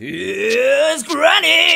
Here's Granny!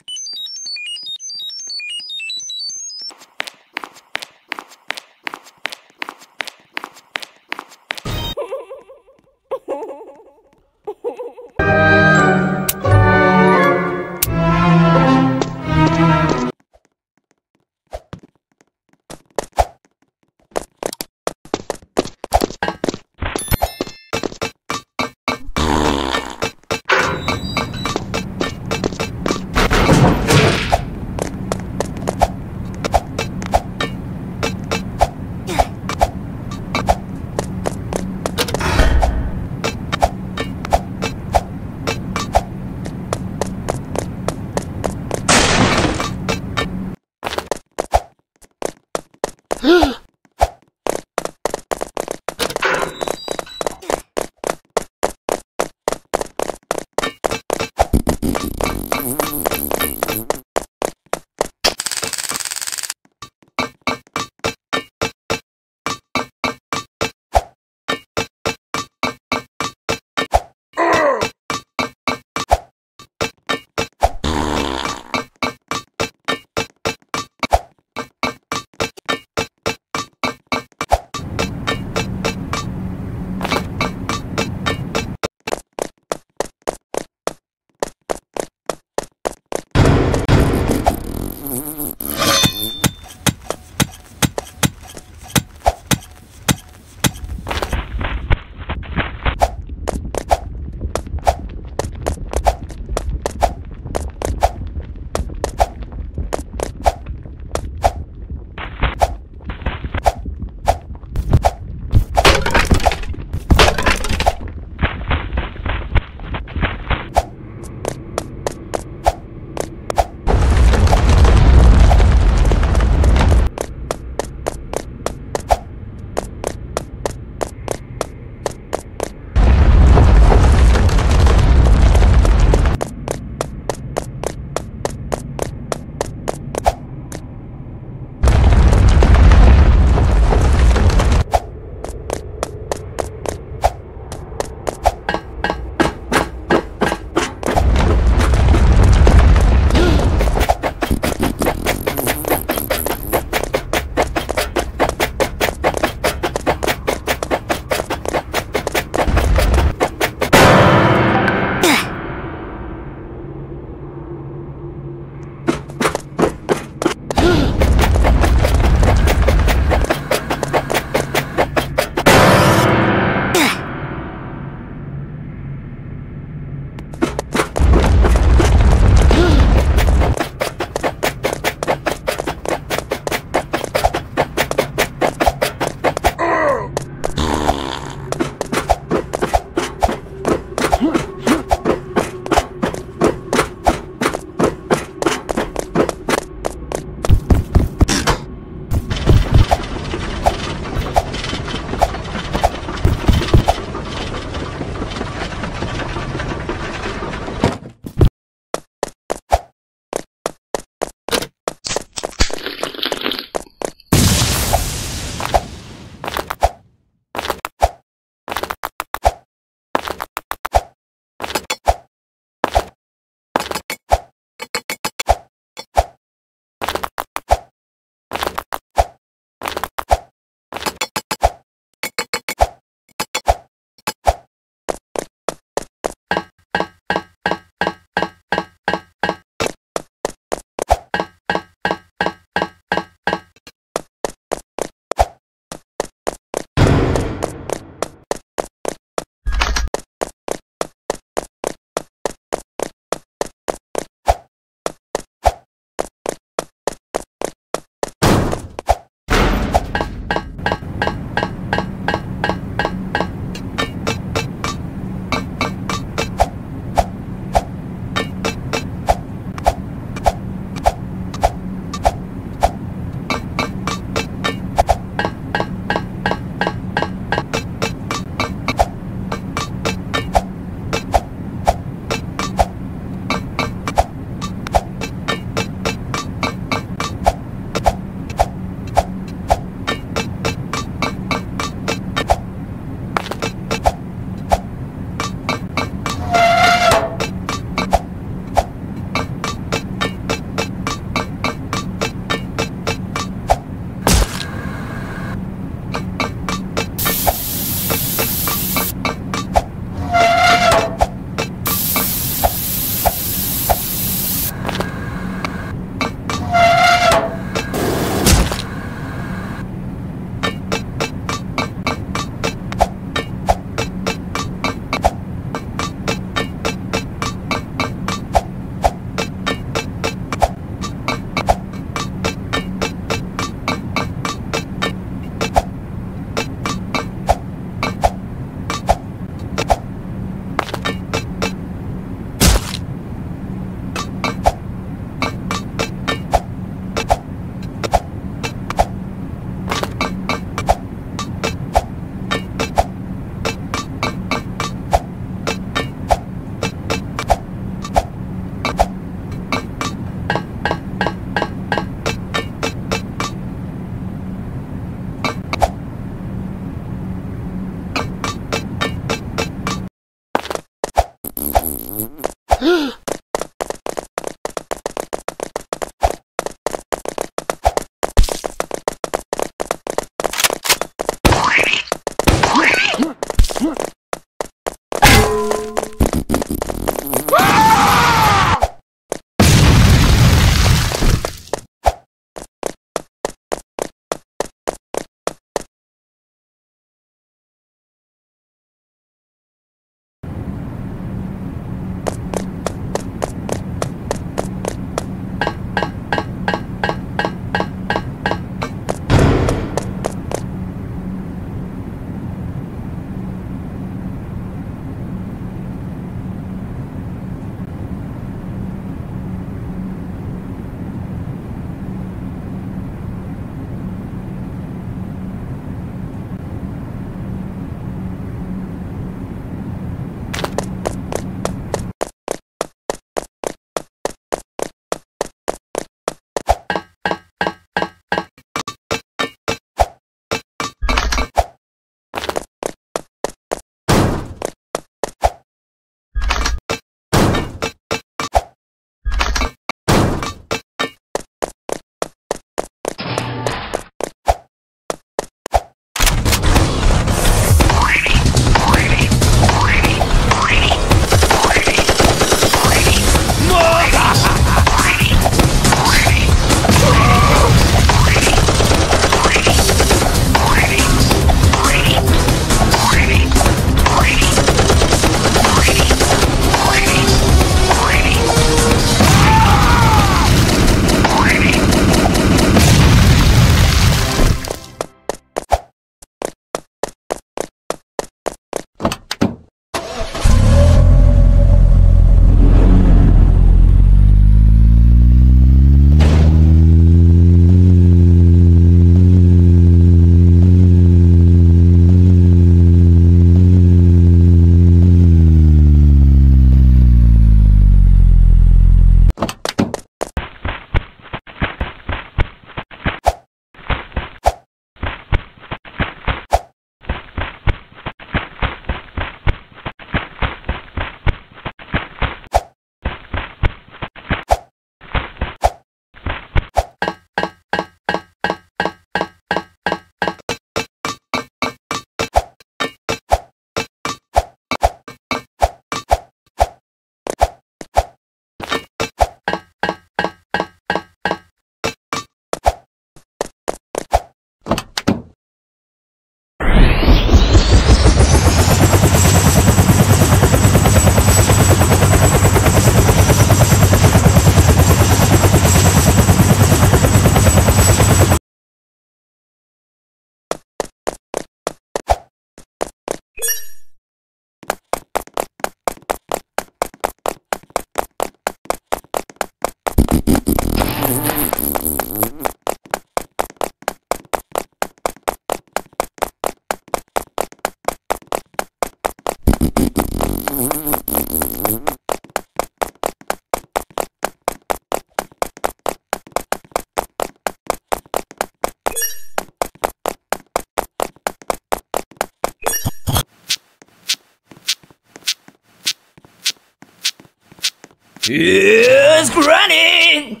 Who's running?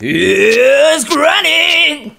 Who's running?